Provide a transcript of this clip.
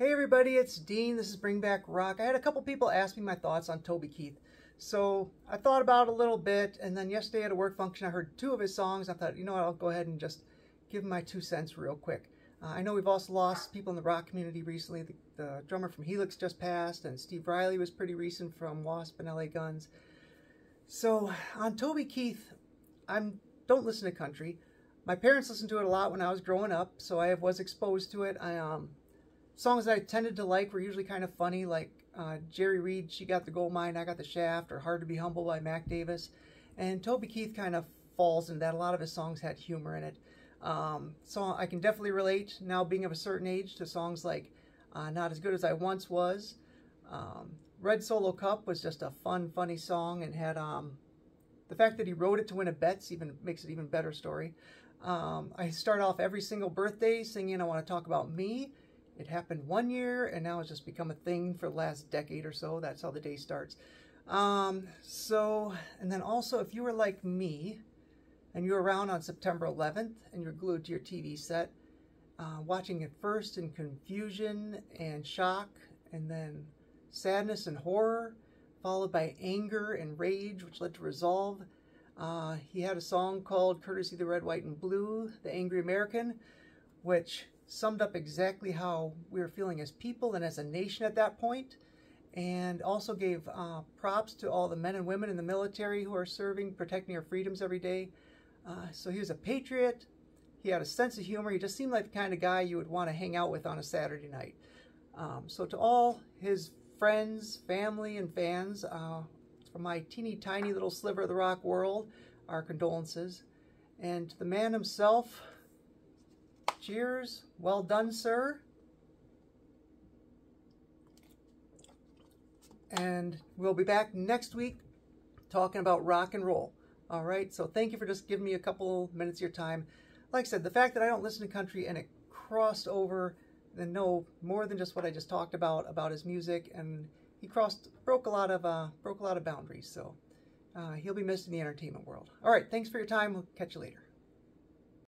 Hey everybody, it's Dean. This is Bring Back Rock. I had a couple people ask me my thoughts on Toby Keith. So I thought about it a little bit, and then yesterday at a work function, I heard two of his songs. I thought, you know what, I'll go ahead and just give my two cents real quick. Uh, I know we've also lost people in the rock community recently. The, the, drummer from Helix just passed, and Steve Riley was pretty recent from W.A.S.P. and LA Guns. So on Toby Keith, I don't listen to country. My parents listened to it a lot when I was growing up, so I was exposed to it. I um, songs that I tended to like were usually kind of funny, like uh, Jerry Reed, She Got the Gold Mine, I Got the Shaft, or Hard to Be Humble by Mac Davis. And Toby Keith kind of falls into that. A lot of his songs had humor in it. Um, so I can definitely relate, now being of a certain age, to songs like uh, Not As Good As I Once Was. Um, Red Solo Cup was just a fun, funny song and had um, the fact that he wrote it to win a Betts even makes it even better story. Um, I start off every single birthday singing I Want to Talk About Me it happened one year, and now it's just become a thing for the last decade or so. That's how the day starts. Um, so, and then also, if you were like me, and you're around on September 11th, and you're glued to your TV set, uh, watching it first in confusion and shock, and then sadness and horror, followed by anger and rage, which led to resolve. Uh, he had a song called Courtesy the Red, White, and Blue, The Angry American, which summed up exactly how we were feeling as people and as a nation at that point, and also gave uh, props to all the men and women in the military who are serving, protecting our freedoms every day. Uh, so he was a patriot. He had a sense of humor. He just seemed like the kind of guy you would want to hang out with on a Saturday night. Um, so to all his friends, family, and fans, uh, from my teeny tiny little sliver of the rock world, our condolences. And to the man himself, Cheers. Well done, sir. And we'll be back next week talking about rock and roll. All right, so thank you for just giving me a couple minutes of your time. Like I said, the fact that I don't listen to country and it crossed over and know more than just what I just talked about about his music, and he crossed broke a lot of uh, broke a lot of boundaries. So uh, he'll be missed in the entertainment world. All right, thanks for your time. We'll catch you later.